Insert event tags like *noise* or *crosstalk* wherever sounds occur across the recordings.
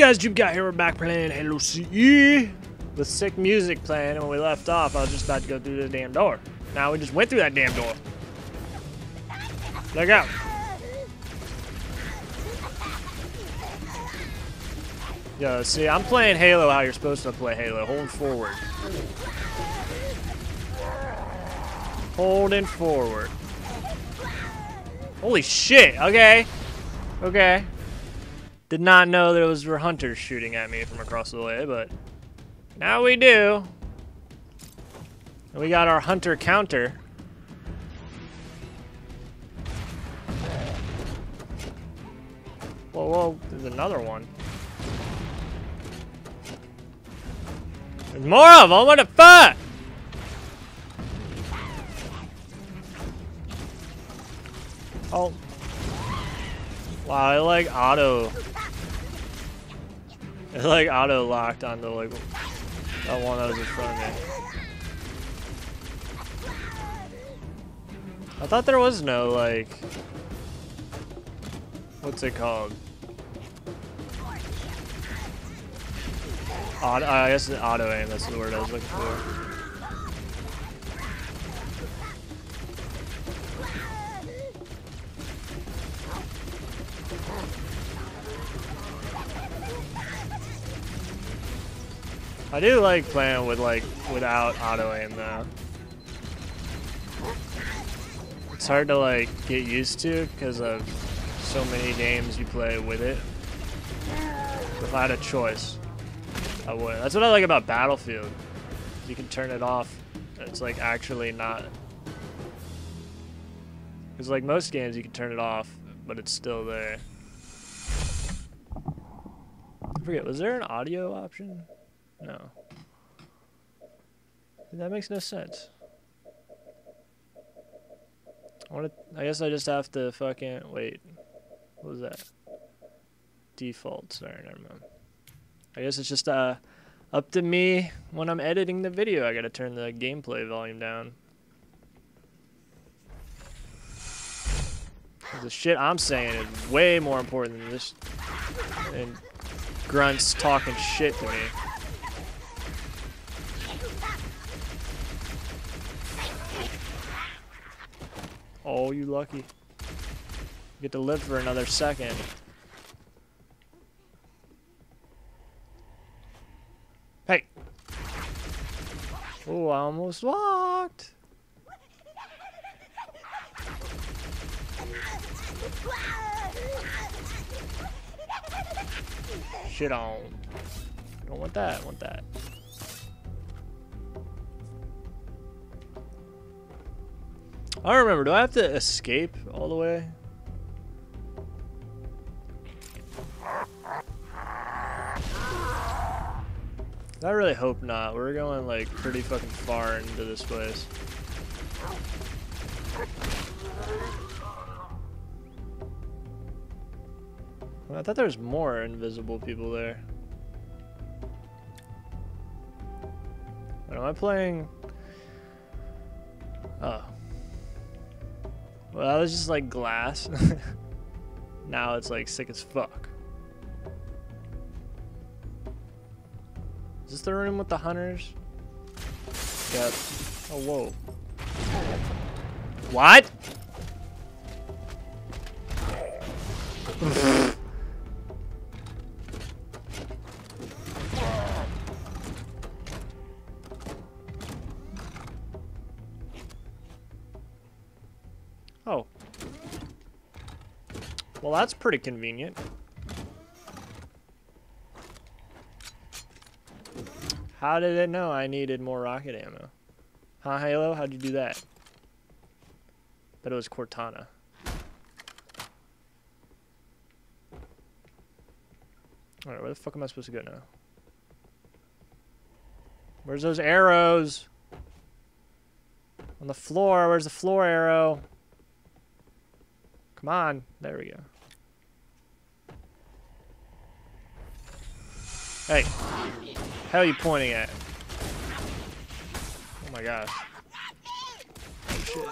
guys, Jube got here. We're back playing Halo CE with sick music playing. And when we left off, I was just about to go through the damn door. Now we just went through that damn door. Look out. Yo, see, I'm playing Halo how you're supposed to play Halo. Holding forward. Holding forward. Holy shit, okay. Okay. Did not know there was were hunters shooting at me from across the way, but now we do. We got our hunter counter. Whoa, whoa, there's another one. There's more of them, what the fuck? Oh. Wow, I like auto it like auto locked onto like that one that was in front of me. I thought there was no like what's it called? Auto, I guess auto aim. That's the word I was looking for. I do like playing with like without auto aim though. It's hard to like get used to because of so many games you play with it. If I had a choice, I would. That's what I like about Battlefield. You can turn it off. It's like actually not. Because like most games you can turn it off, but it's still there. I forget, was there an audio option? No. That makes no sense. I want to. I guess I just have to fucking wait. What was that? Default. Sorry, never mind. I guess it's just uh up to me when I'm editing the video. I gotta turn the gameplay volume down. The shit I'm saying is way more important than this. And grunts talking shit to me. Oh, you lucky. You get to live for another second. Hey! Oh, I almost walked! Shit on. I don't want that, want that. I don't remember. Do I have to escape all the way? I really hope not. We're going like pretty fucking far into this place. I thought there was more invisible people there. What am I playing? Oh. Well, that was just like glass. *laughs* now it's like sick as fuck. Is this the room with the hunters? Yep. Oh, whoa. What? *laughs* Oh. Well, that's pretty convenient. How did it know I needed more rocket ammo? Huh, Halo? How'd you do that? But it was Cortana. Alright, where the fuck am I supposed to go now? Where's those arrows? On the floor. Where's the floor arrow? Come on. There we go. Hey. how are you pointing at? Oh my gosh. Oh shit.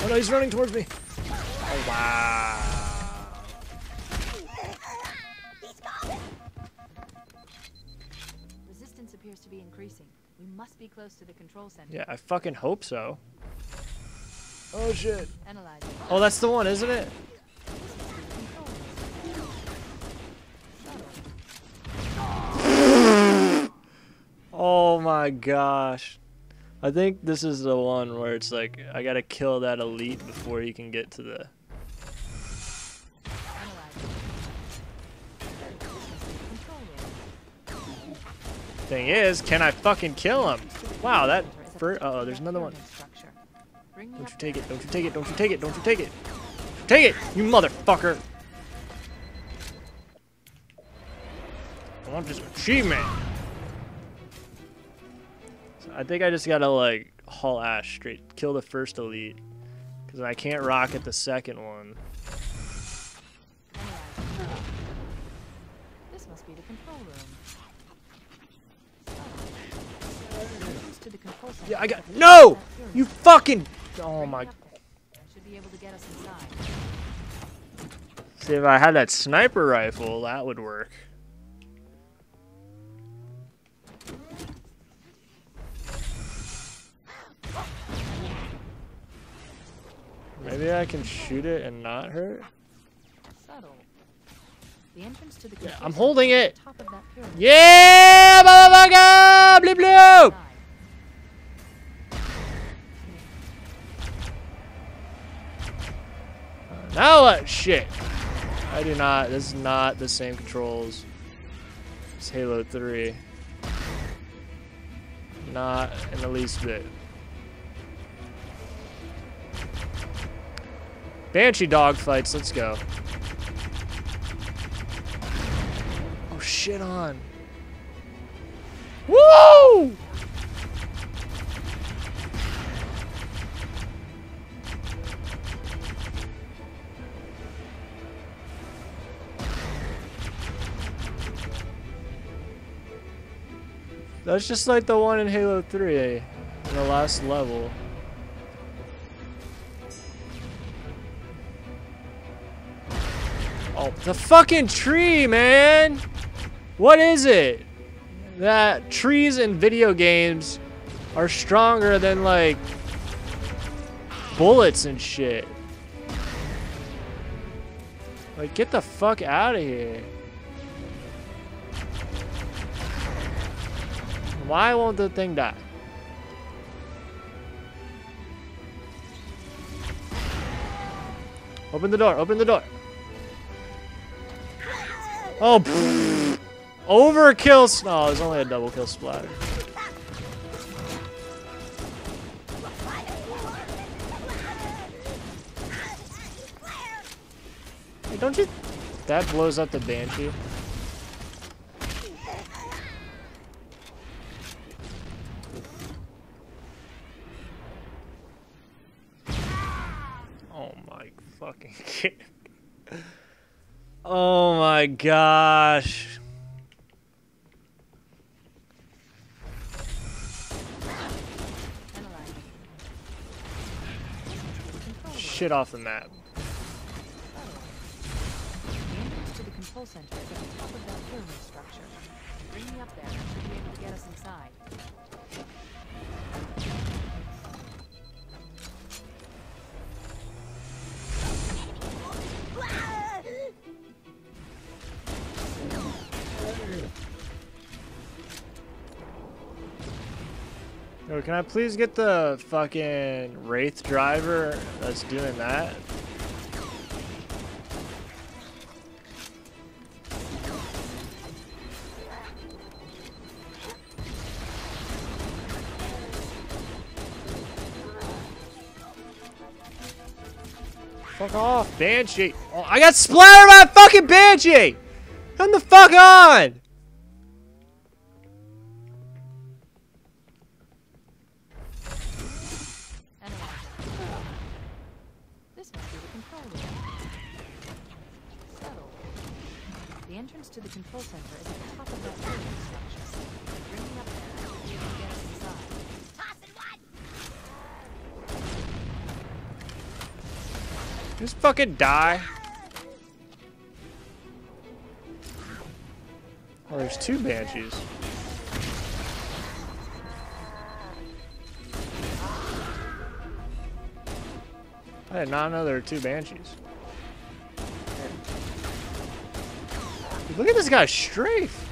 Oh no, he's running towards me. Oh wow. Resistance appears to be increasing. We must be close to the control center. Yeah, I fucking hope so. Oh shit. Oh, that's the one, isn't it? Oh my gosh. I think this is the one where it's like, I gotta kill that elite before he can get to the... Thing is, can I fucking kill him? Wow, that... Uh oh, there's another one. pyramid structure. Bring me Don't you take it, don't you take it, don't you take it, don't you take it. Take it, you motherfucker. I want this achievement. So I think I just gotta like haul ass straight, kill the first elite. Cause I can't rocket the second one. This must be the control room. So, to the control Yeah, I got- No! top of that pyramid You fucking Oh my up there. That should be able to get us inside. See if I had that sniper rifle, that would work. Maybe I can shoot it and not hurt? Subtle. The entrance to the Yeah, I'm holding it. the top of that. Yeah, motherfucker! Bleep bloop! Now what? Shit. I do not. This is not the same controls It's Halo 3. Not in the least bit. Banshee dogfights, let's go. Oh, shit on. Woo! That's just like the one in Halo 3 in the last level. Oh, the fucking tree, man! What is it? That trees in video games are stronger than like bullets and shit. Like, get the fuck out of here. Why won't the thing die? Open the door, open the door. Oh, pfft. overkill. No, oh, there's only a double kill splatter. Hey, don't you? That blows up the banshee. Oh my fucking *laughs* kid. Oh my gosh. Analyzing. Control room. Shit off the map. The entrance to the control center at the top of that pyramid structure. Bring me up there. I should be able to get us inside. Yo, can I please get the fucking Wraith driver that's doing that? Fuck off, Banshee. Oh, I got splattered by a fucking Banshee! Come the fuck on! The entrance to the control center is at the top of that building structure. Bringing up there, you can get inside. Tossing one! Just fucking die. Oh, there's two banshees. I did not know there were two banshees. Look at this guy strafe.